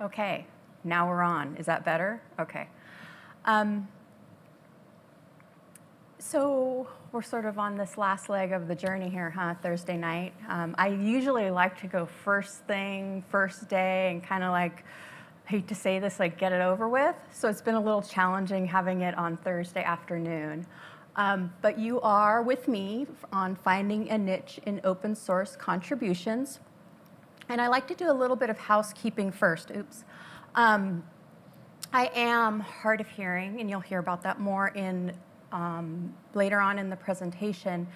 Okay, now we're on. Is that better? Okay. Um, so we're sort of on this last leg of the journey here, huh? Thursday night. Um, I usually like to go first thing, first day, and kind of like, hate to say this, like get it over with. So it's been a little challenging having it on Thursday afternoon. Um, but you are with me on finding a niche in open source contributions. And I like to do a little bit of housekeeping first. Oops. Um, I am hard of hearing, and you'll hear about that more in um, later on in the presentation.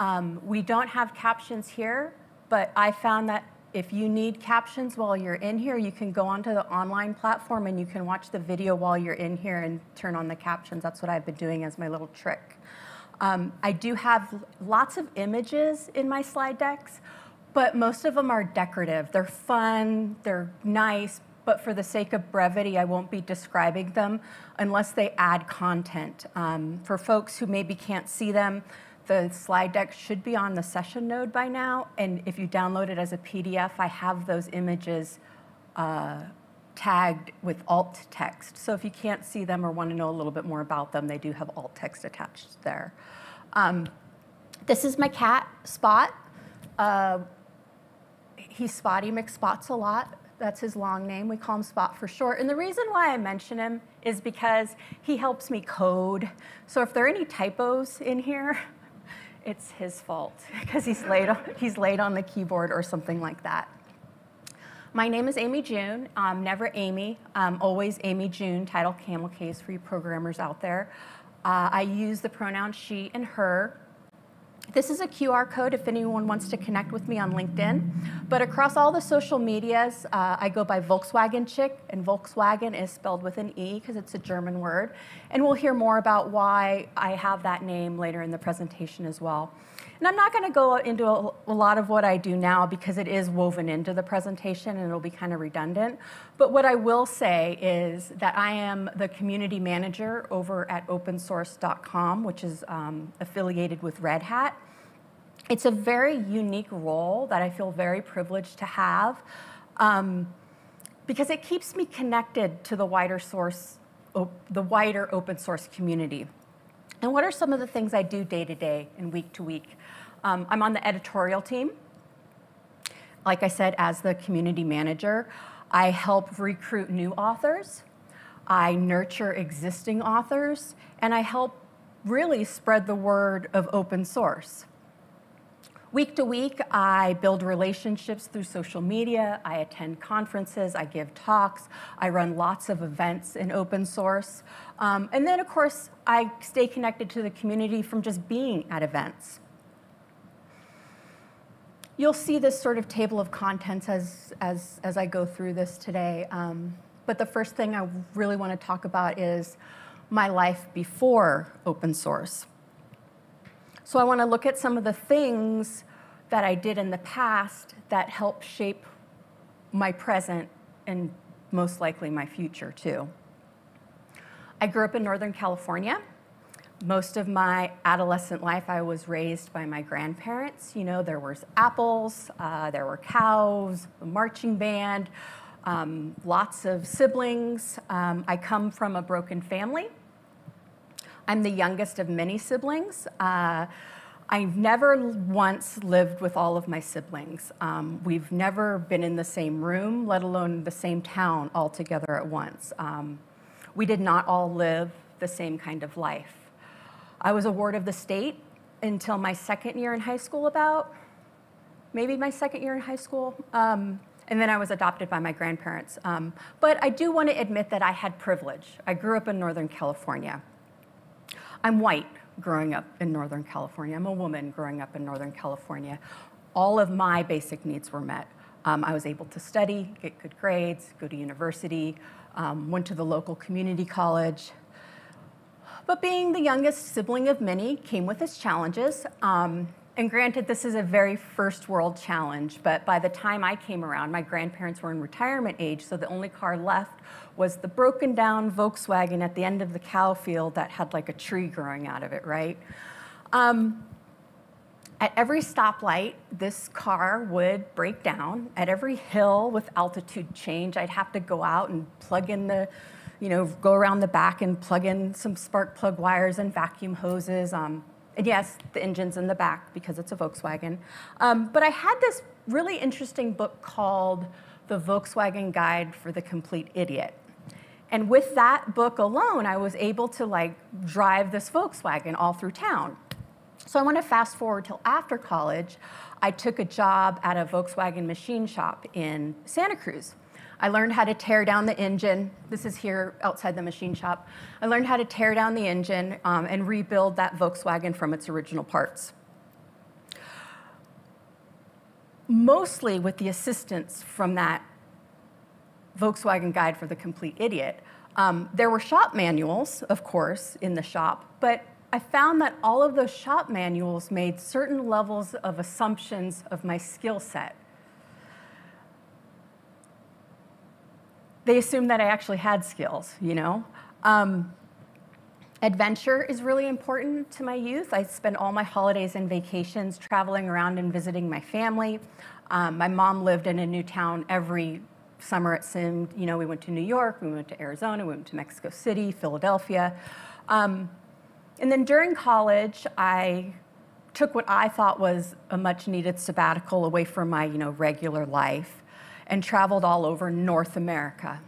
Um, we don't have captions here, but I found that if you need captions while you're in here, you can go onto the online platform and you can watch the video while you're in here and turn on the captions. That's what I've been doing as my little trick. Um, I do have lots of images in my slide decks, but most of them are decorative. They're fun, they're nice, but for the sake of brevity, I won't be describing them unless they add content. Um, for folks who maybe can't see them, the slide deck should be on the session node by now, and if you download it as a PDF, I have those images uh, tagged with alt text. So if you can't see them or want to know a little bit more about them, they do have alt text attached there. Um, this is my cat, Spot. Uh, he's Spotty McSpots a lot. That's his long name. We call him Spot for short. And the reason why I mention him is because he helps me code. So if there are any typos in here, it's his fault because he's late, on, he's late on the keyboard or something like that. My name is AmyJune. Um, never Amy, um, always AmyJune, title camel case for you programmers out there. Uh, I use the pronoun she and her this is a QR code if anyone wants to connect with me on LinkedIn. But across all the social medias, uh, I go by Volkswagen Chick, and Volkswagen is spelled with an E because it's a German word. And we'll hear more about why I have that name later in the presentation as well. And I'm not going to go into a, a, lot of what I do now because it is woven into the presentation and it'll be kind of redundant. But what I will say is that I am the community manager over at opensource.com, which is um, affiliated with Red Hat. It's a very unique role that I feel very privileged to have um, because it keeps me connected to the wider source, the wider open source community. And what are some of the things I do day to day and week to week? Um, I'm on the editorial team. Like I said, as the community manager, I help recruit new authors. I nurture existing authors, and I help really spread the word of open source. Week to week, I build relationships through social media. I attend conferences. I give talks. I run lots of events in open source. Um, and then, of course, I stay connected to the community from just being at events. You'll see this sort of table of contents as, as, as I go through this today. Um, but the first thing I really want to talk about is my life before open source. So I want to look at some of the things that I did in the past that help shape my present and most likely my future too. I grew up in Northern California. Most of my adolescent life, I was raised by my grandparents. You know, there was apples, uh, there were cows, a marching band, um, lots of siblings. Um, I come from a broken family. I'm the youngest of many siblings. Uh, I've never once lived with all of my siblings. Um, we've never been in the same room, let alone the same town all together at once. Um, we did not all live the same kind of life. I was a ward of the state until my second year in high school, about maybe my second year in high school. Um, and then I was adopted by my grandparents. Um, but I do want to admit that I had privilege. I grew up in Northern California. I'm white growing up in Northern California. I'm a woman growing up in Northern California. All of my basic needs were met. Um, I was able to study, get good grades, go to university, um, went to the local community college. But being the youngest sibling of many came with its challenges. Um, and granted, this is a very first world challenge, but by the time I came around, my grandparents were in retirement age, so the only car left was the broken down Volkswagen at the end of the cow field that had like a tree growing out of it, right? Um, At every stoplight, this car would break down. At every hill with altitude change, I'd have to go out and plug in the, you know, go around the back and plug in some spark plug wires and vacuum hoses. Um, and yes, the engine's in the back because it's a Volkswagen. Um, but I had this really interesting book called The Volkswagen Guide for the Complete Idiot. And with that book alone, I was able to like drive this Volkswagen all through town. So I want to fast forward till after college. I took a job at a Volkswagen machine shop in Santa Cruz. I learned how to tear down the engine. This is here outside the machine shop. I learned how to tear down the engine um, and rebuild that Volkswagen from its original parts. Mostly with the assistance from that Volkswagen Guide for the Complete Idiot. Um, there were shop manuals, of course, in the shop, but I found that all of those shop manuals made certain levels of assumptions of my skill set. They assumed that I actually had skills, you know? Um, adventure is really important to my youth. I spend all my holidays and vacations traveling around and visiting my family. Um, my mom lived in a new town every summer it seemed. You know, we went to New York, we went to Arizona, we went to Mexico City, Philadelphia. Um, and then during college, I took what I thought was a much needed sabbatical away from my you know, regular life and traveled all over North America,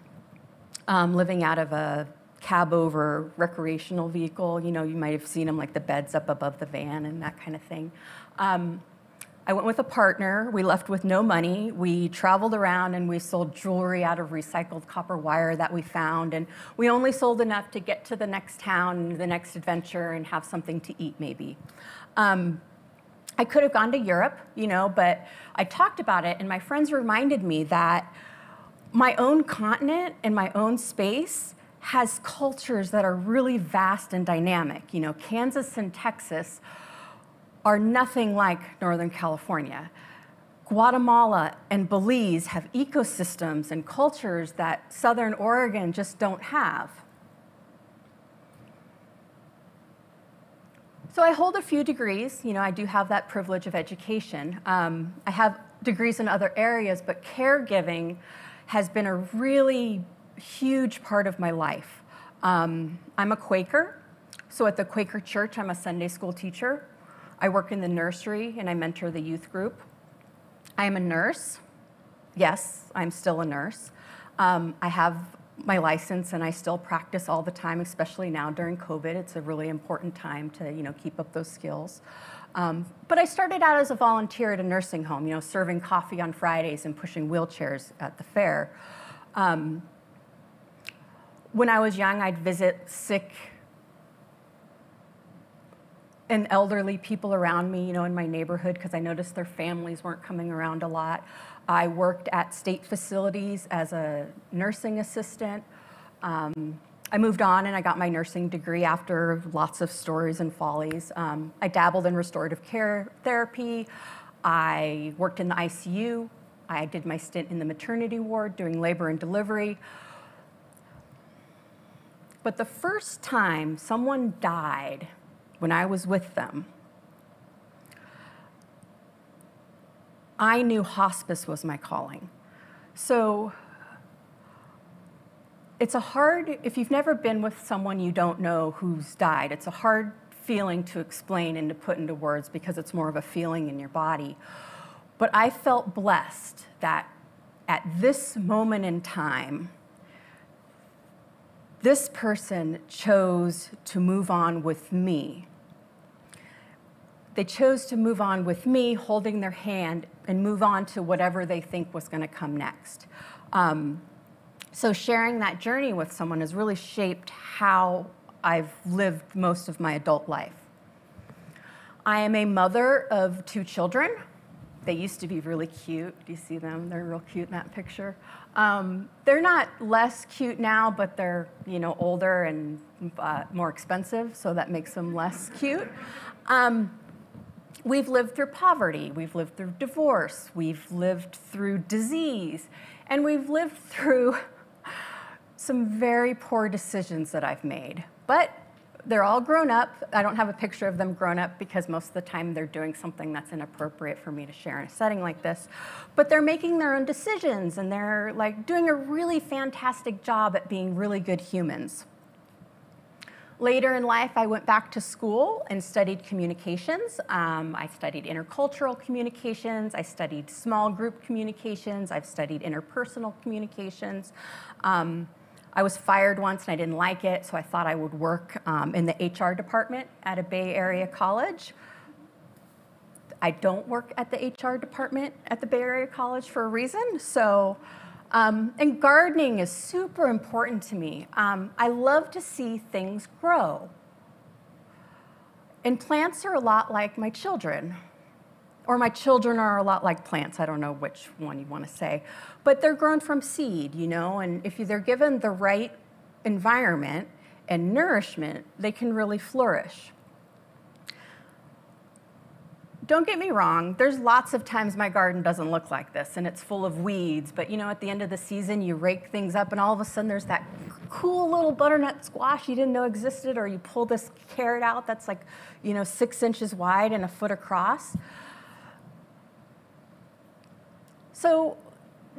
um, living out of a cab over recreational vehicle. You know, you might have seen them like the beds up above the van and that kind of thing. Um, I went with a partner. We left with no money. We traveled around and we sold jewelry out of recycled copper wire that we found. And we only sold enough to get to the next town, the next adventure, and have something to eat, maybe. Um, I could have gone to Europe, you know, but I talked about it, and my friends reminded me that my own continent and my own space has cultures that are really vast and dynamic. You know, Kansas and Texas are nothing like Northern California. Guatemala and Belize have ecosystems and cultures that Southern Oregon just don't have. So I hold a few degrees. You know, I do have that privilege of education. Um, I have degrees in other areas, but caregiving has been a really huge part of my life. Um, I'm a Quaker, so at the Quaker Church, I'm a Sunday school teacher. I work in the nursery and I mentor the youth group. I am a nurse. Yes, I'm still a nurse. Um, I have my license and I still practice all the time, especially now during COVID. It's a really important time to you know keep up those skills. Um, but I started out as a volunteer at a nursing home, you know, serving coffee on Fridays and pushing wheelchairs at the fair. Um, when I was young, I'd visit sick and elderly people around me, you know, in my neighborhood, because I noticed their families weren't coming around a lot. I worked at state facilities as a nursing assistant. Um, I moved on and I got my nursing degree after lots of stories and follies. Um, I dabbled in restorative care therapy. I worked in the ICU. I did my stint in the maternity ward doing labor and delivery. But the first time someone died when I was with them, I knew hospice was my calling. So it's a hard, if you've never been with someone you don't know who's died, it's a hard feeling to explain and to put into words because it's more of a feeling in your body. But I felt blessed that at this moment in time, this person chose to move on with me they chose to move on with me holding their hand and move on to whatever they think was going to come next. Um, so sharing that journey with someone has really shaped how I've lived most of my adult life. I am a mother of two children. They used to be really cute. Do you see them? They're real cute in that picture. Um, they're not less cute now, but they're you know older and uh, more expensive, so that makes them less cute. Um, We've lived through poverty, we've lived through divorce, we've lived through disease, and we've lived through some very poor decisions that I've made. But they're all grown up. I don't have a picture of them grown up because most of the time they're doing something that's inappropriate for me to share in a setting like this. But they're making their own decisions and they're like doing a really fantastic job at being really good humans. Later in life, I went back to school and studied communications. Um, I studied intercultural communications. I studied small group communications. I've studied interpersonal communications. Um, I was fired once and I didn't like it, so I thought I would work um, in the HR department at a Bay Area college. I don't work at the HR department at the Bay Area College for a reason. So, um, and gardening is super important to me. Um, I love to see things grow. And plants are a lot like my children or my children are a lot like plants. I don't know which one you want to say. But they're grown from seed, you know, and if they're given the right environment and nourishment, they can really flourish. Don't get me wrong, there's lots of times my garden doesn't look like this and it's full of weeds, but you know, at the end of the season, you rake things up and all of a sudden there's that cool little butternut squash you didn't know existed, or you pull this carrot out that's like, you know, six inches wide and a foot across. So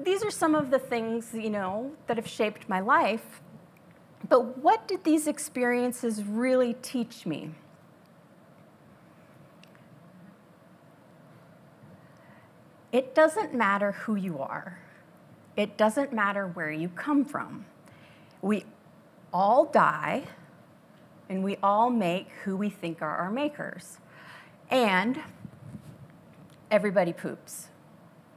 these are some of the things, you know, that have shaped my life. But what did these experiences really teach me? It doesn't matter who you are. It doesn't matter where you come from. We all die, and we all make who we think are our makers. And everybody poops.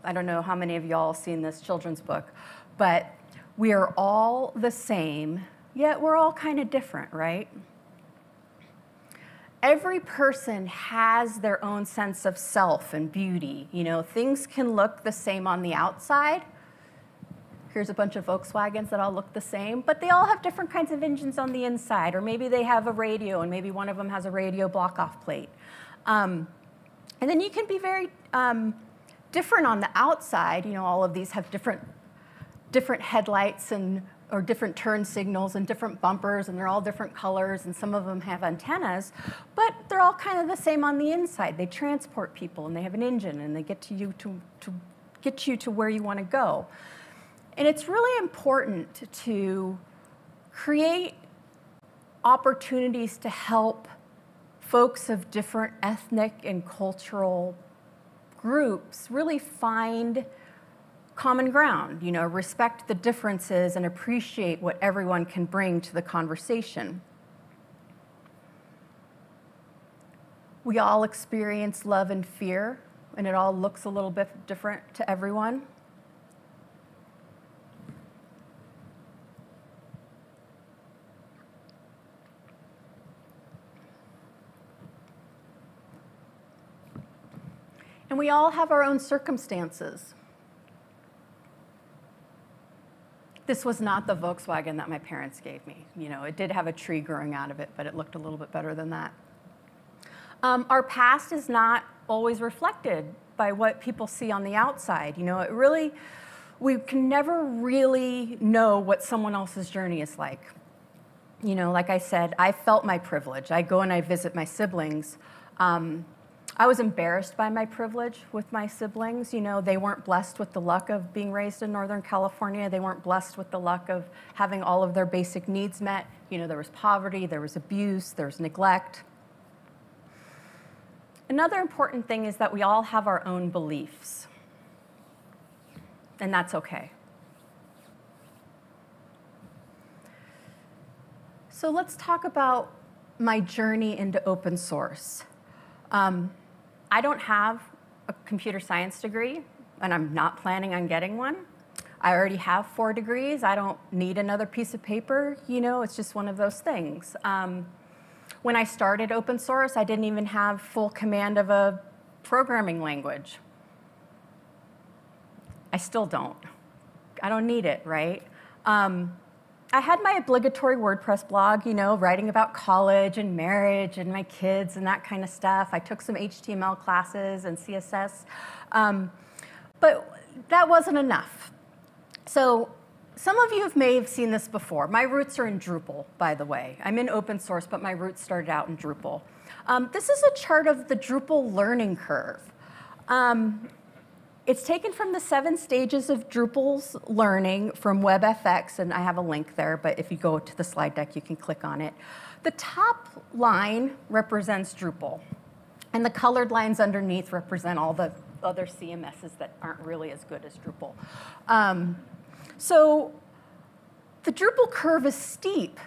I don't know how many of y'all seen this children's book, but we are all the same, yet we're all kind of different, right? Every person has their own sense of self and beauty. You know, things can look the same on the outside. Here's a bunch of Volkswagens that all look the same, but they all have different kinds of engines on the inside, or maybe they have a radio, and maybe one of them has a radio block-off plate. Um, and then you can be very um, different on the outside. You know, all of these have different, different headlights and or different turn signals and different bumpers, and they're all different colors, and some of them have antennas, but they're all kind of the same on the inside. They transport people, and they have an engine, and they get to you to, to get you to where you want to go. And it's really important to create opportunities to help folks of different ethnic and cultural groups really find common ground, you know, respect the differences and appreciate what everyone can bring to the conversation. We all experience love and fear, and it all looks a little bit different to everyone. And we all have our own circumstances. This was not the Volkswagen that my parents gave me. You know, it did have a tree growing out of it, but it looked a little bit better than that. Um, our past is not always reflected by what people see on the outside. You know, it really, we can never really know what someone else's journey is like. You know, like I said, I felt my privilege. I go and I visit my siblings. Um, I was embarrassed by my privilege with my siblings. You know, they weren't blessed with the luck of being raised in Northern California. They weren't blessed with the luck of having all of their basic needs met. You know, there was poverty, there was abuse, there was neglect. Another important thing is that we all have our own beliefs, and that's okay. So let's talk about my journey into open source. Um, I don't have a computer science degree, and I'm not planning on getting one. I already have four degrees. I don't need another piece of paper. You know, it's just one of those things. Um, when I started open source, I didn't even have full command of a programming language. I still don't. I don't need it, right? Um, I had my obligatory WordPress blog, you know, writing about college and marriage and my kids and that kind of stuff. I took some HTML classes and CSS. Um, but that wasn't enough. So some of you may have seen this before. My roots are in Drupal, by the way. I'm in open source, but my roots started out in Drupal. Um, this is a chart of the Drupal learning curve. Um, it's taken from the seven stages of Drupal's learning from WebFX, and I have a link there, but if you go to the slide deck, you can click on it. The top line represents Drupal, and the colored lines underneath represent all the other CMSs that aren't really as good as Drupal. Um, so the Drupal curve is steep.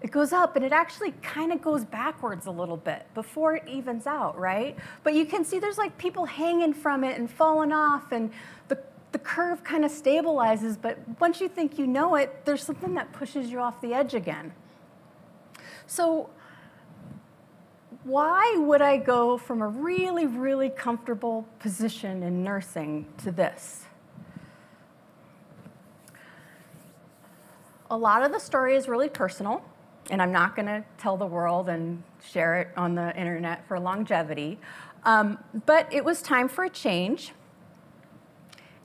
It goes up and it actually kind of goes backwards a little bit before it evens out, right? But you can see there's like people hanging from it and falling off and the, the curve kind of stabilizes, but once you think you know it, there's something that pushes you off the edge again. So why would I go from a really, really comfortable position in nursing to this? A lot of the story is really personal, and I'm not going to tell the world and share it on the internet for longevity. Um, but it was time for a change.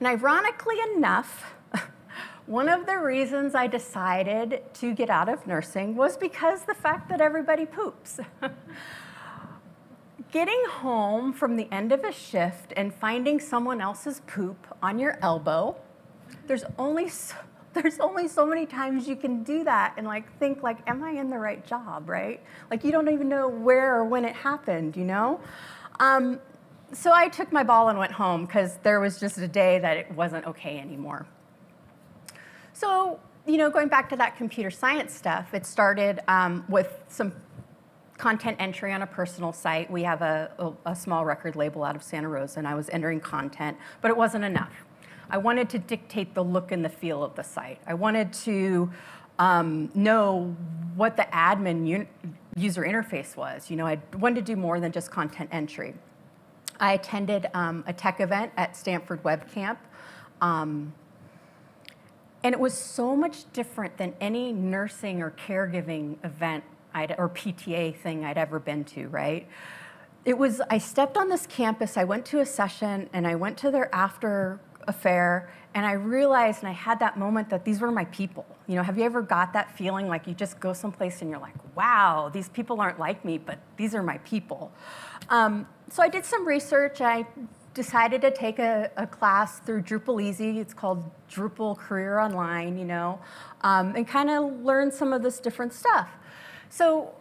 And ironically enough, one of the reasons I decided to get out of nursing was because the fact that everybody poops. Getting home from the end of a shift and finding someone else's poop on your elbow, there's only so, there's only so many times you can do that and like think like, am I in the right job, right? Like you don't even know where or when it happened, you know? Um, so I took my ball and went home because there was just a day that it wasn't okay anymore. So, you know, going back to that computer science stuff, it started um, with some content entry on a personal site. We have a, a, a small record label out of Santa Rosa, and I was entering content, but it wasn't enough. I wanted to dictate the look and the feel of the site. I wanted to um, know what the admin user interface was. You know, I wanted to do more than just content entry. I attended um, a tech event at Stanford Web Camp. Um, and it was so much different than any nursing or caregiving event I'd, or PTA thing I'd ever been to, right? It was, I stepped on this campus, I went to a session, and I went to their after affair and I realized and I had that moment that these were my people. You know, have you ever got that feeling like you just go someplace and you're like, wow, these people aren't like me, but these are my people. Um, so I did some research. I decided to take a, a, class through DrupalEasy. It's called Drupal Career Online, you know, um, and kind of learn some of this different stuff. So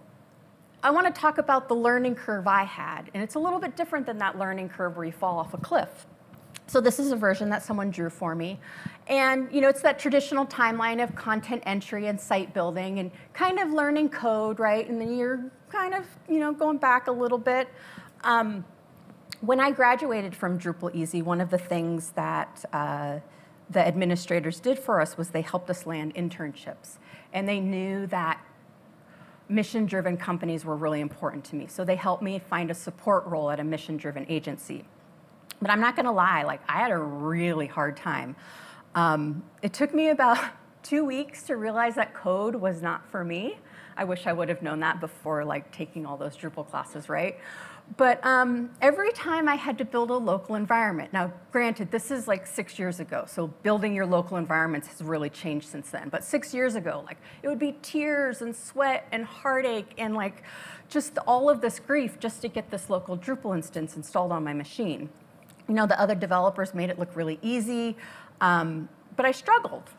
I want to talk about the learning curve I had, and it's a little bit different than that learning curve where you fall off a cliff. So this is a version that someone drew for me. And you know, it's that traditional timeline of content entry and site building and kind of learning code, right? And then you're kind of, you know, going back a little bit. Um, when I graduated from DrupalEasy, one of the things that uh, the administrators did for us was they helped us land internships. And they knew that mission-driven companies were really important to me. So they helped me find a support role at a mission-driven agency. But I'm not going to lie, like I had a really hard time. Um, it took me about two weeks to realize that code was not for me. I wish I would have known that before like taking all those Drupal classes, right? But um, every time I had to build a local environment. Now, granted, this is like six years ago, so building your local environments has really changed since then. But six years ago, like it would be tears and sweat and heartache and like just all of this grief just to get this local Drupal instance installed on my machine. You know, the other developers made it look really easy, um, but I struggled.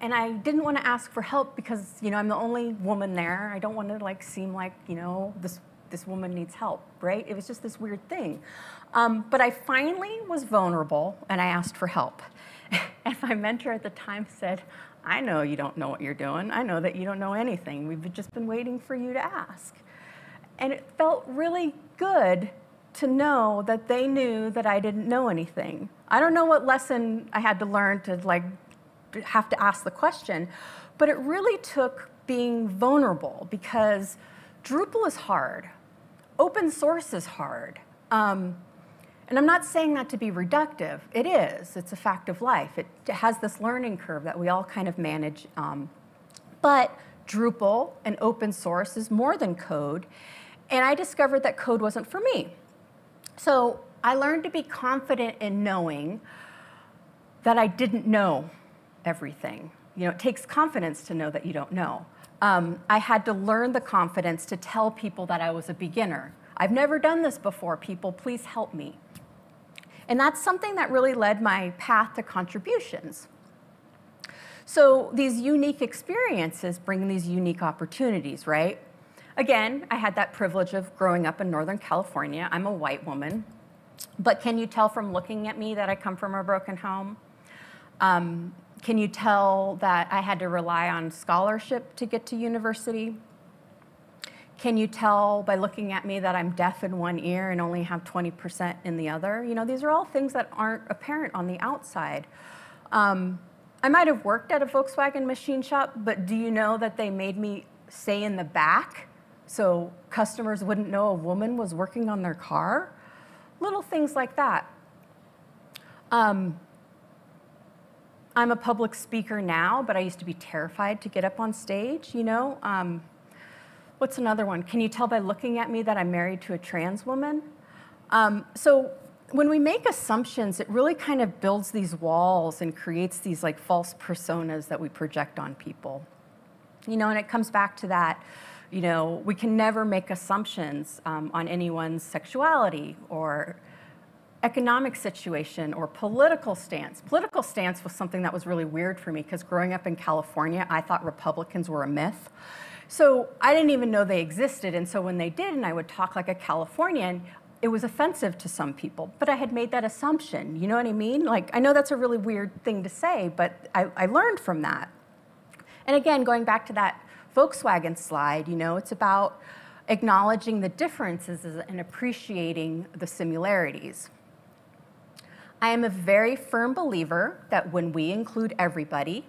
And I didn't want to ask for help because, you know, I'm the only woman there. I don't want to like seem like, you know, this, this woman needs help, right? It was just this weird thing. Um, but I finally was vulnerable and I asked for help. and my mentor at the time said, I know you don't know what you're doing. I know that you don't know anything. We've just been waiting for you to ask. And it felt really good to know that they knew that I didn't know anything. I don't know what lesson I had to learn to like have to ask the question, but it really took being vulnerable because Drupal is hard. Open source is hard. Um, and I'm not saying that to be reductive. It is. It's a fact of life. It has this learning curve that we all kind of manage. Um, but Drupal and open source is more than code. And I discovered that code wasn't for me. So I learned to be confident in knowing that I didn't know everything. You know, it takes confidence to know that you don't know. Um, I had to learn the confidence to tell people that I was a beginner. I've never done this before, people, please help me. And that's something that really led my path to contributions. So these unique experiences bring these unique opportunities, right? Again, I had that privilege of growing up in Northern California. I'm a white woman. But can you tell from looking at me that I come from a broken home? Um, can you tell that I had to rely on scholarship to get to university? Can you tell by looking at me that I'm deaf in one ear and only have 20% in the other? You know, these are all things that aren't apparent on the outside. Um, I might have worked at a Volkswagen machine shop, but do you know that they made me stay in the back so customers wouldn't know a woman was working on their car? Little things like that. Um, I'm a public speaker now, but I used to be terrified to get up on stage, you know? Um, what's another one? Can you tell by looking at me that I'm married to a trans woman? Um, so when we make assumptions, it really kind of builds these walls and creates these like false personas that we project on people. You know, and it comes back to that, you know, we can never make assumptions um, on anyone's sexuality or economic situation or political stance. Political stance was something that was really weird for me because growing up in California, I thought Republicans were a myth. So I didn't even know they existed. And so when they did, and I would talk like a Californian, it was offensive to some people. But I had made that assumption. You know what I mean? Like, I know that's a really weird thing to say, but I, I learned from that. And again, going back to that Volkswagen slide, you know, it's about acknowledging the differences and appreciating the similarities. I am a very firm believer that when we include everybody,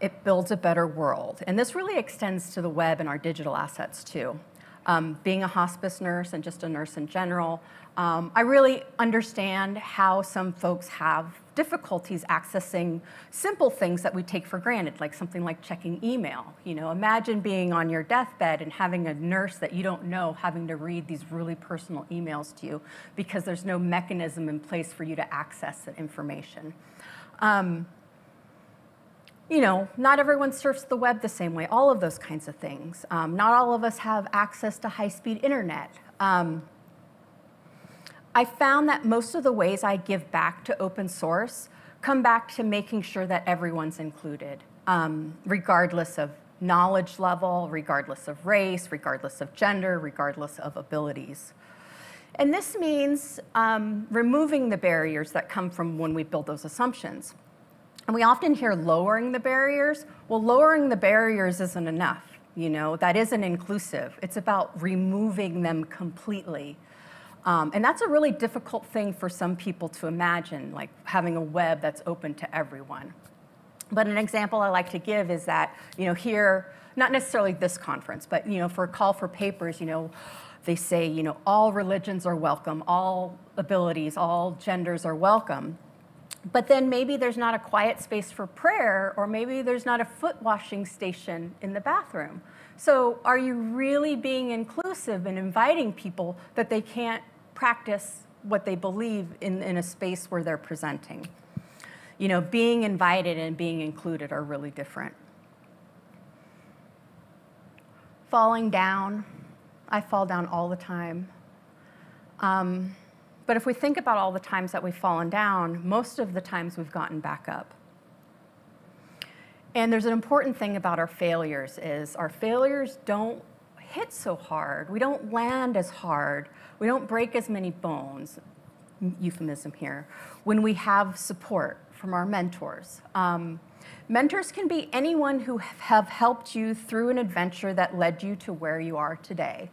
it builds a better world. And this really extends to the web and our digital assets too. Um, being a hospice nurse and just a nurse in general, um, I really understand how some folks have difficulties accessing simple things that we take for granted, like something like checking email. You know, imagine being on your deathbed and having a nurse that you don't know having to read these really personal emails to you because there's no mechanism in place for you to access that information. Um, you know, not everyone surfs the web the same way, all of those kinds of things. Um, not all of us have access to high-speed internet. Um, I found that most of the ways I give back to open source come back to making sure that everyone's included, um, regardless of knowledge level, regardless of race, regardless of gender, regardless of abilities. And this means um, removing the barriers that come from when we build those assumptions. And we often hear lowering the barriers. Well, lowering the barriers isn't enough. You know, that isn't inclusive. It's about removing them completely. Um, and that's a really difficult thing for some people to imagine, like having a web that's open to everyone. But an example I like to give is that, you know, here, not necessarily this conference, but, you know, for a call for papers, you know, they say, you know, all religions are welcome, all abilities, all genders are welcome. But then maybe there's not a quiet space for prayer, or maybe there's not a foot washing station in the bathroom. So are you really being inclusive and inviting people that they can't practice what they believe in, in a space where they're presenting. You know, being invited and being included are really different. Falling down, I fall down all the time. Um, but if we think about all the times that we've fallen down, most of the times we've gotten back up. And there's an important thing about our failures is our failures don't hit so hard. We don't land as hard. We don't break as many bones, euphemism here, when we have support from our mentors. Um, mentors can be anyone who have helped you through an adventure that led you to where you are today.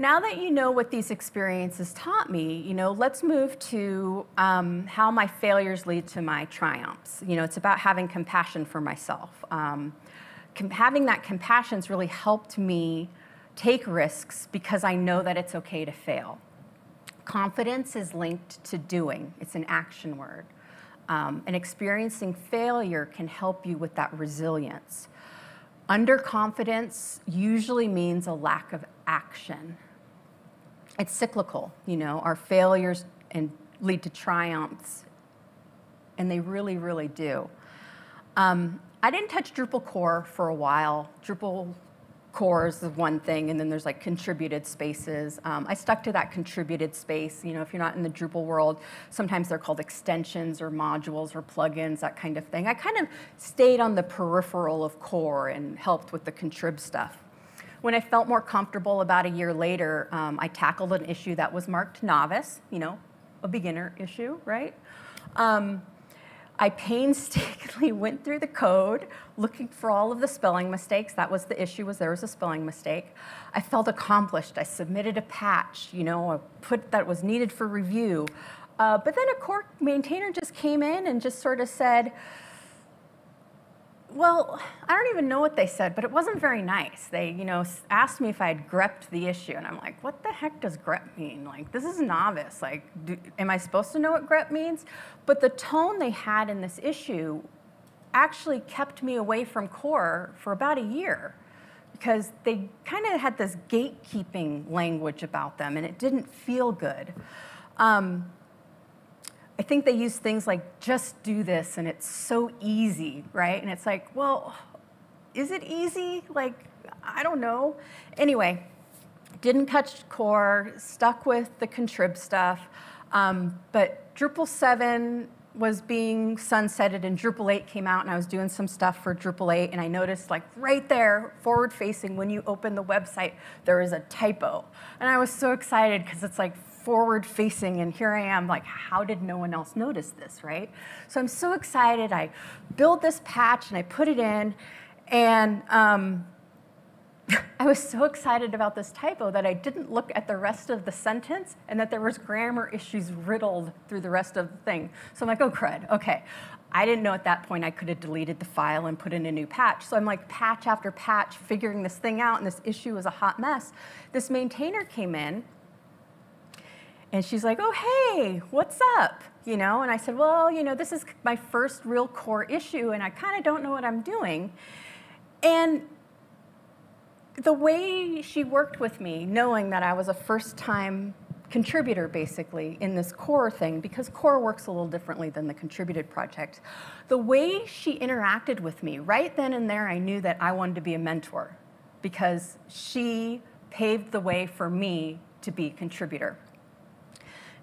Now that you know what these experiences taught me, you know, let's move to um, how my failures lead to my triumphs. You know, it's about having compassion for myself. Um, having that compassion has really helped me take risks because I know that it's okay to fail. Confidence is linked to doing, it's an action word. Um, and experiencing failure can help you with that resilience. Underconfidence usually means a lack of action. It's cyclical, you know, our failures and lead to triumphs and they really, really do. Um, I didn't touch Drupal core for a while. Drupal cores is one thing, and then there's like contributed spaces. Um, I stuck to that contributed space. You know, if you're not in the Drupal world, sometimes they're called extensions or modules or plugins, that kind of thing. I kind of stayed on the peripheral of core and helped with the contrib stuff. When I felt more comfortable about a year later, um, I tackled an issue that was marked novice, you know, a beginner issue, right? Um, I painstakingly went through the code looking for all of the spelling mistakes. That was the issue was there was a spelling mistake. I felt accomplished. I submitted a patch, you know, I put that was needed for review. Uh, but then a core maintainer just came in and just sort of said, well, I don't even know what they said, but it wasn't very nice. They, you know, asked me if I had grepped the issue, and I'm like, what the heck does grep mean? Like, this is novice. Like, do, am I supposed to know what grep means? But the tone they had in this issue actually kept me away from core for about a year because they kind of had this gatekeeping language about them, and it didn't feel good. Um, I think they use things like just do this and it's so easy, right? And it's like, well, is it easy? Like, I don't know. Anyway, didn't touch core, stuck with the contrib stuff. Um, but Drupal 7 was being sunsetted and Drupal 8 came out and I was doing some stuff for Drupal 8 and I noticed like right there, forward facing, when you open the website, there is a typo. And I was so excited because it's like forward facing and here I am like how did no one else notice this right so I'm so excited I build this patch and I put it in and um, I was so excited about this typo that I didn't look at the rest of the sentence and that there was grammar issues riddled through the rest of the thing. So I'm like, oh crud, okay. I didn't know at that point I could have deleted the file and put in a new patch. So I'm like patch after patch figuring this thing out and this issue was a hot mess. This maintainer came in and she's like, oh, hey, what's up? You know, and I said, well, you know, this is my first real core issue, and I kind of don't know what I'm doing. And the way she worked with me, knowing that I was a first time contributor basically in this core thing, because core works a little differently than the contributed project, the way she interacted with me, right then and there, I knew that I wanted to be a mentor because she paved the way for me to be a contributor.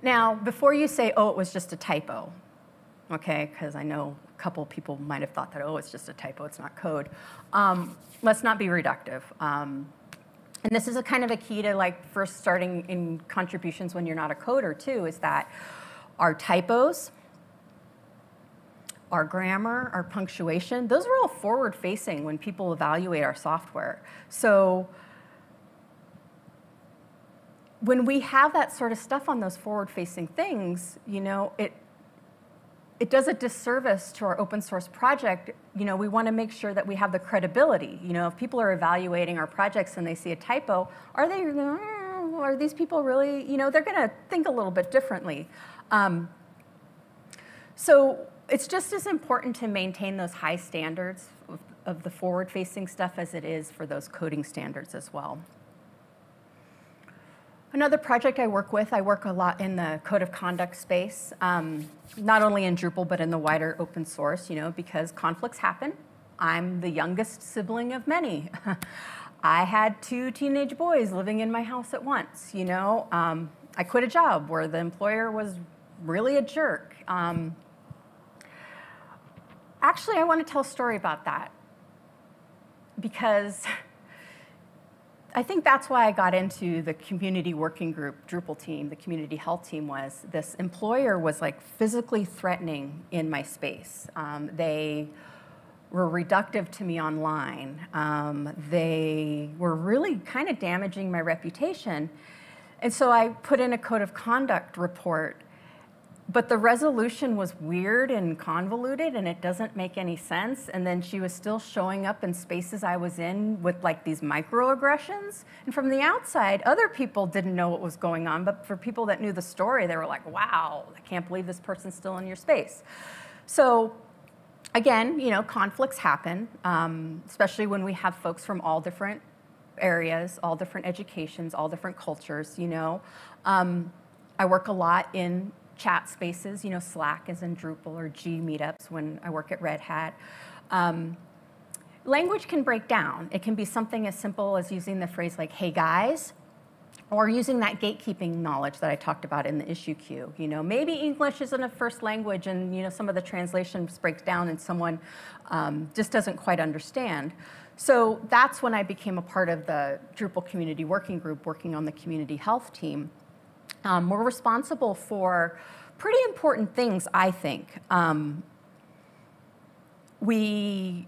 Now, before you say, oh, it was just a typo, okay, because I know a couple people might have thought that, oh, it's just a typo, it's not code. Um, let's not be reductive. Um, and this is a kind of a key to like first starting in contributions when you're not a coder too, is that our typos, our grammar, our punctuation, those are all forward facing when people evaluate our software. So when we have that sort of stuff on those forward-facing things, you know, it it does a disservice to our open source project. You know, we want to make sure that we have the credibility. You know, if people are evaluating our projects and they see a typo, are they, mm, are these people really, you know, they're going to think a little bit differently. Um, so it's just as important to maintain those high standards of, of the forward-facing stuff as it is for those coding standards as well. Another project I work with, I work a lot in the code of conduct space, um, not only in Drupal, but in the wider open source, you know, because conflicts happen. I'm the youngest sibling of many. I had two teenage boys living in my house at once, you know. Um, I quit a job where the employer was really a jerk. Um, actually, I want to tell a story about that because I think that's why I got into the community working group Drupal team, the community health team was this employer was like physically threatening in my space. Um, they were reductive to me online. Um, they were really kind of damaging my reputation. And so I put in a code of conduct report but the resolution was weird and convoluted and it doesn't make any sense. And then she was still showing up in spaces I was in with like these microaggressions. And from the outside, other people didn't know what was going on. But for people that knew the story, they were like, wow, I can't believe this person's still in your space. So again, you know, conflicts happen, um, especially when we have folks from all different areas, all different educations, all different cultures, you know. Um, I work a lot in chat spaces, you know, Slack is in Drupal or G meetups when I work at Red Hat. Um, language can break down. It can be something as simple as using the phrase like, hey guys, or using that gatekeeping knowledge that I talked about in the issue queue. You know, maybe English isn't a first language and you know some of the translations break down and someone um, just doesn't quite understand. So that's when I became a part of the Drupal community working group working on the community health team. Um, we're responsible for pretty important things, I think. Um, we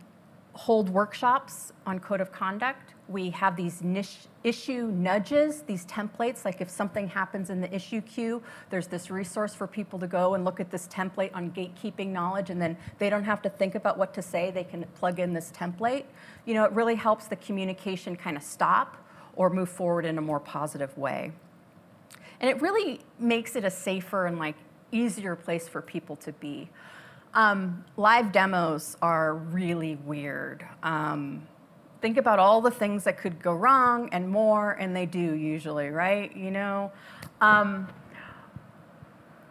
hold workshops on code of conduct. We have these niche issue nudges, these templates, like if something happens in the issue queue, there's this resource for people to go and look at this template on gatekeeping knowledge, and then they don't have to think about what to say, they can plug in this template. You know, it really helps the communication kind of stop or move forward in a more positive way. And it really makes it a safer and like easier place for people to be. Um, live demos are really weird. Um, think about all the things that could go wrong and more, and they do usually, right? You know? Um,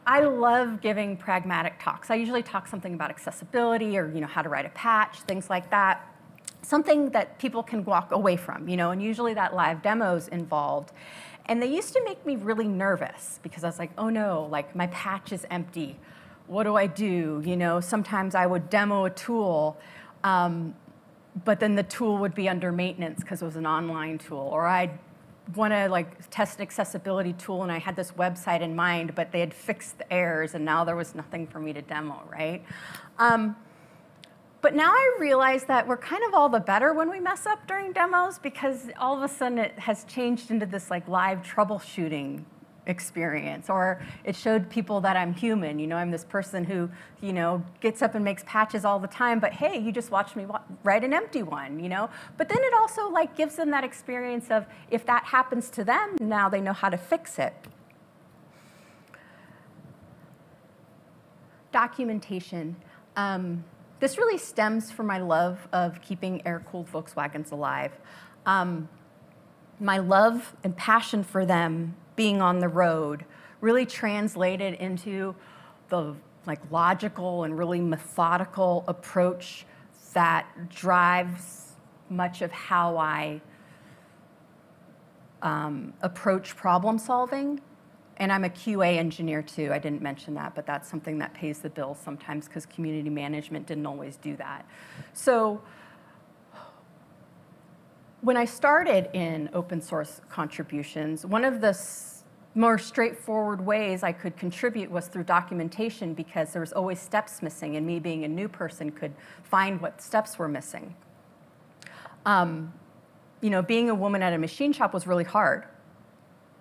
I love giving pragmatic talks. I usually talk something about accessibility or you know how to write a patch, things like that. Something that people can walk away from, you know, and usually that live demo's involved. And they used to make me really nervous because I was like, oh no, like my patch is empty what do I do? You know, sometimes I would demo a tool, um, but then the tool would be under maintenance because it was an online tool, or I'd want to like test an accessibility tool and I had this website in mind, but they had fixed the errors and now there was nothing for me to demo, right? Um, but now I realize that we're kind of all the better when we mess up during demos because all of a sudden it has changed into this like live troubleshooting experience or it showed people that I'm human. You know, I'm this person who, you know, gets up and makes patches all the time, but hey, you just watched me write an empty one, you know? But then it also like gives them that experience of if that happens to them, now they know how to fix it. Documentation. Um, this really stems from my love of keeping air-cooled Volkswagens alive. Um, my love and passion for them being on the road really translated into the like logical and really methodical approach that drives much of how I um, approach problem solving. And I'm a QA engineer too. I didn't mention that, but that's something that pays the bills sometimes because community management didn't always do that. So when I started in open source contributions, one of the more straightforward ways I could contribute was through documentation because there was always steps missing and me being a new person could find what steps were missing. Um, you know, being a woman at a machine shop was really hard.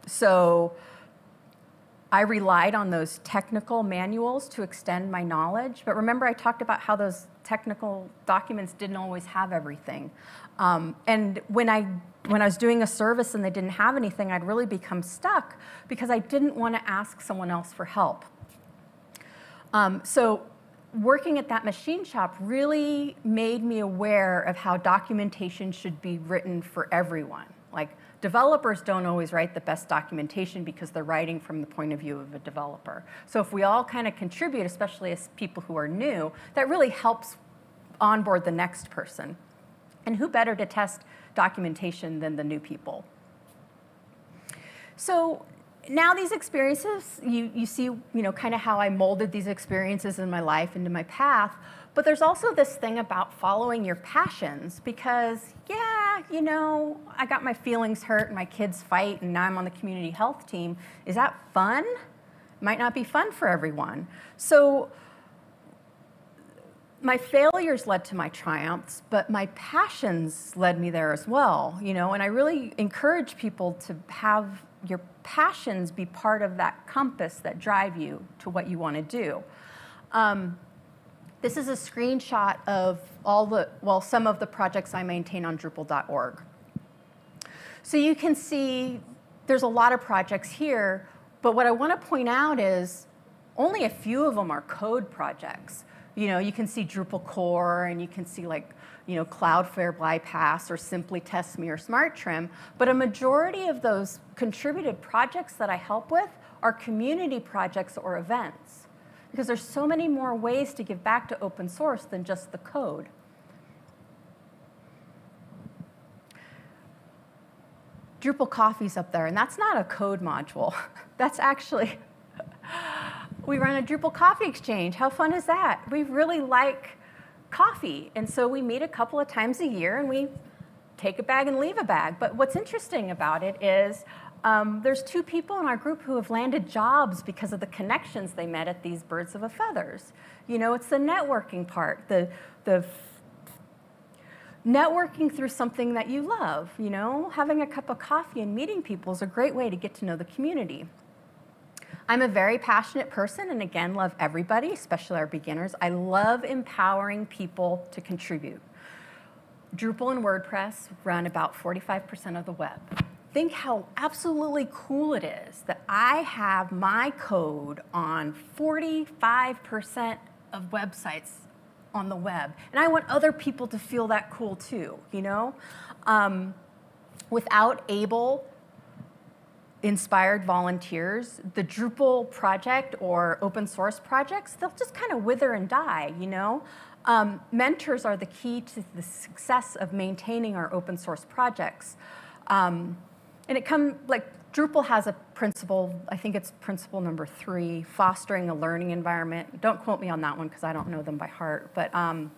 So I relied on those technical manuals to extend my knowledge. But remember I talked about how those technical documents didn't always have everything. Um, and when I when I was doing a service and they didn't have anything, I'd really become stuck because I didn't want to ask someone else for help. Um, so working at that machine shop really made me aware of how documentation should be written for everyone. Like developers don't always write the best documentation because they're writing from the point of view of a developer. So if we all kind of contribute, especially as people who are new, that really helps onboard the next person. And who better to test documentation than the new people? So now these experiences, you, you see, you know, kind of how I molded these experiences in my life into my path. But there's also this thing about following your passions because, yeah, you know, I got my feelings hurt and my kids fight and now I'm on the community health team. Is that fun? Might not be fun for everyone. So my failures led to my triumphs, but my passions led me there as well, you know, and I really encourage people to have your passions be part of that compass that drive you to what you want to do. Um, this is a screenshot of all the, well, some of the projects I maintain on Drupal.org. So you can see there's a lot of projects here, but what I want to point out is only a few of them are code projects you know, you can see Drupal core and you can see like, you know, Cloudflare bypass or simply test me or smart trim. But a majority of those contributed projects that I help with are community projects or events. Because there's so many more ways to give back to open source than just the code. Drupal Coffee's up there, and that's not a code module. That's actually, we run a Drupal Coffee Exchange. How fun is that? We really like coffee, and so we meet a couple of times a year and we take a bag and leave a bag. But what's interesting about it is um, there's two people in our group who have landed jobs because of the connections they met at these birds of a feathers. You know, it's the networking part, the, the networking through something that you love, you know, having a cup of coffee and meeting people is a great way to get to know the community. I'm a very passionate person and again, love everybody, especially our beginners. I love empowering people to contribute. Drupal and WordPress run about 45% of the web. Think how absolutely cool it is that I have my code on 45% of websites on the web. And I want other people to feel that cool too, you know? Um, without able inspired volunteers, the Drupal project or open source projects, they'll just kind of wither and die, you know? Um, mentors are the key to the success of maintaining our open source projects. Um, and it come like Drupal has a principle, I think it's principle number three, fostering a learning environment. Don't quote me on that one because I don't know them by heart, but um,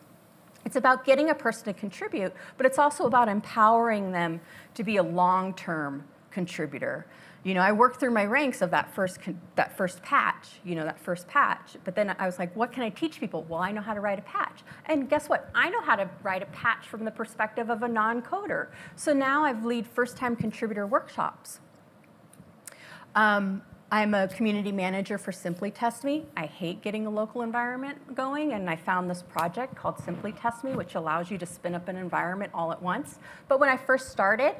it's about getting a person to contribute, but it's also about empowering them to be a long-term contributor. You know, I worked through my ranks of that first, that first patch, you know, that first patch. But then I was like, what can I teach people? Well, I know how to write a patch. And guess what? I know how to write a patch from the perspective of a non-coder. So now I've lead first-time contributor workshops. Um, I'm a community manager for Simply Test Me. I hate getting a local environment going, and I found this project called Simply Test Me, which allows you to spin up an environment all at once. But when I first started,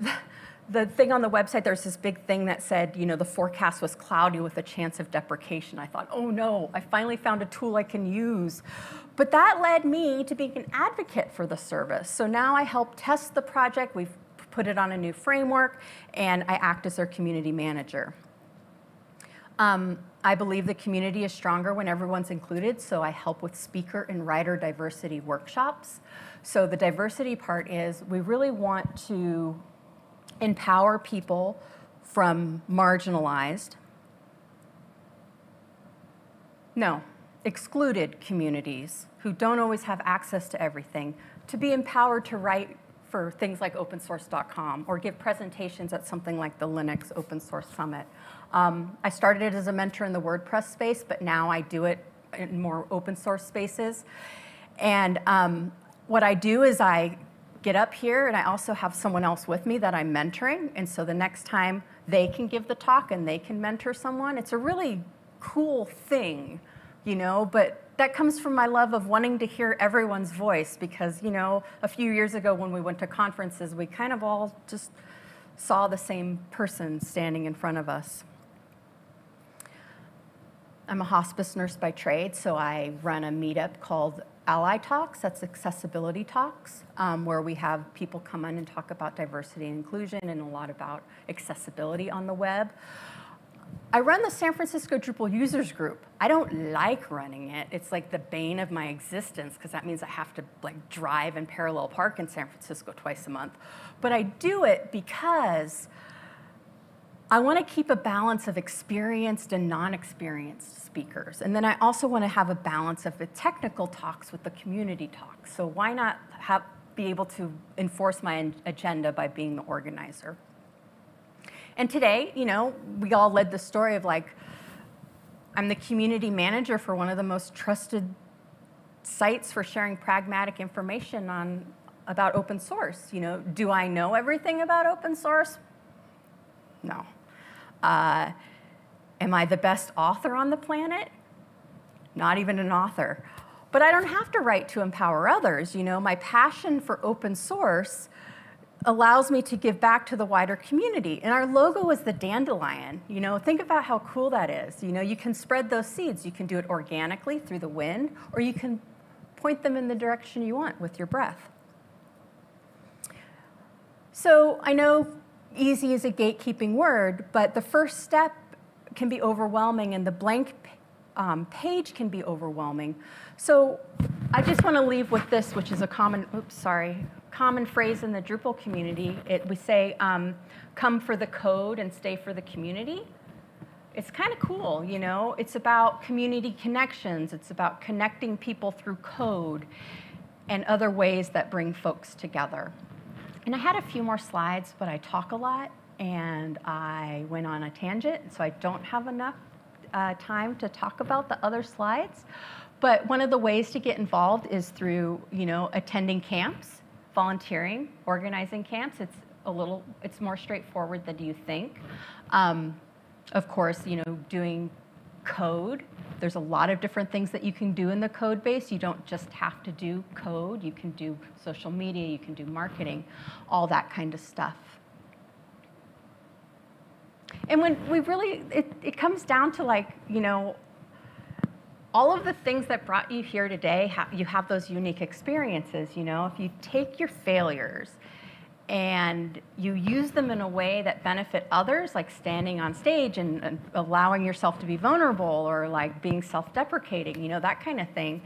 the thing on the website, there's this big thing that said, you know, the forecast was cloudy with a chance of deprecation. I thought, oh no, I finally found a tool I can use. But that led me to being an advocate for the service. So now I help test the project. We've put it on a new framework, and I act as their community manager. Um, I believe the community is stronger when everyone's included, so I help with speaker and writer diversity workshops. So the diversity part is we really want to empower people from marginalized, no, excluded communities who don't always have access to everything to be empowered to write for things like opensource.com or give presentations at something like the Linux Open Source Summit. Um, I started it as a mentor in the WordPress space, but now I do it in more open source spaces. And um, what I do is I get up here and I also have someone else with me that I'm mentoring. And so the next time they can give the talk and they can mentor someone, it's a really cool thing, you know, but that comes from my love of wanting to hear everyone's voice because, you know, a few years ago when we went to conferences, we kind of all just saw the same person standing in front of us. I'm a hospice nurse by trade, so I run a meetup called A11yTalks, that's accessibility talks, um, where we have people come in and talk about diversity and inclusion and a lot about accessibility on the web. I run the San Francisco Drupal users group. I don't like running it. It's like the bane of my existence because that means I have to like drive and parallel park in San Francisco twice a month. But I do it because I want to keep a balance of experienced and non-experienced speakers. And then I also want to have a balance of the technical talks with the community talks. So why not have, be able to enforce my agenda by being the organizer? And today, you know, we all led the story of like, I'm the community manager for one of the most trusted sites for sharing pragmatic information on about open source. You know, do I know everything about open source? No. Uh, am I the best author on the planet? Not even an author. But I don't have to write to empower others. You know, my passion for open source allows me to give back to the wider community. And our logo is the dandelion. You know, think about how cool that is. You know, you can spread those seeds. You can do it organically through the wind, or you can point them in the direction you want with your breath. So I know easy is a gatekeeping word, but the first step can be overwhelming and the blank um, page can be overwhelming. So I just want to leave with this, which is a common, oops, sorry, common phrase in the Drupal community. It, we say, um, come for the code and stay for the community. It's kind of cool, you know? It's about community connections. It's about connecting people through code and other ways that bring folks together. And I had a few more slides, but I talk a lot and I went on a tangent, so I don't have enough uh, time to talk about the other slides. But one of the ways to get involved is through, you know, attending camps, volunteering, organizing camps. It's a little, it's more straightforward than you think. Um, of course, you know, doing code. There's a lot of different things that you can do in the code base. You don't just have to do code. You can do social media, you can do marketing, all that kind of stuff. And when we really, it, it comes down to like, you know, all of the things that brought you here today, you have those unique experiences, you know? If you take your failures and you use them in a way that benefit others, like standing on stage and, and allowing yourself to be vulnerable or like being self-deprecating, you know, that kind of thing,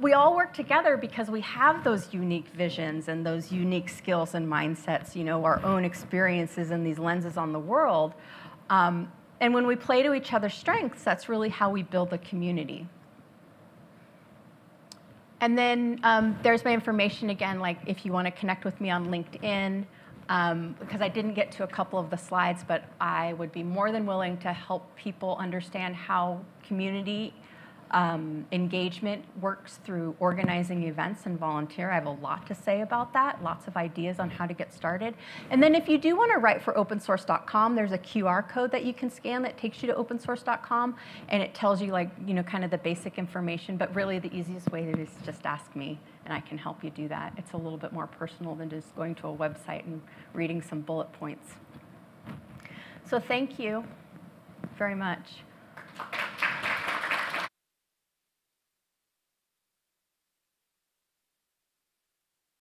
we all work together because we have those unique visions and those unique skills and mindsets, you know, our own experiences and these lenses on the world. Um, and when we play to each other's strengths, that's really how we build the community. And then um, there's my information again, like if you want to connect with me on LinkedIn, um, because I didn't get to a couple of the slides, but I would be more than willing to help people understand how community um, engagement works through organizing events and volunteer. I have a lot to say about that, lots of ideas on how to get started. And then if you do want to write for opensource.com, there's a QR code that you can scan that takes you to opensource.com and it tells you like, you know, kind of the basic information, but really the easiest way is just ask me and I can help you do that. It's a little bit more personal than just going to a website and reading some bullet points. So thank you very much.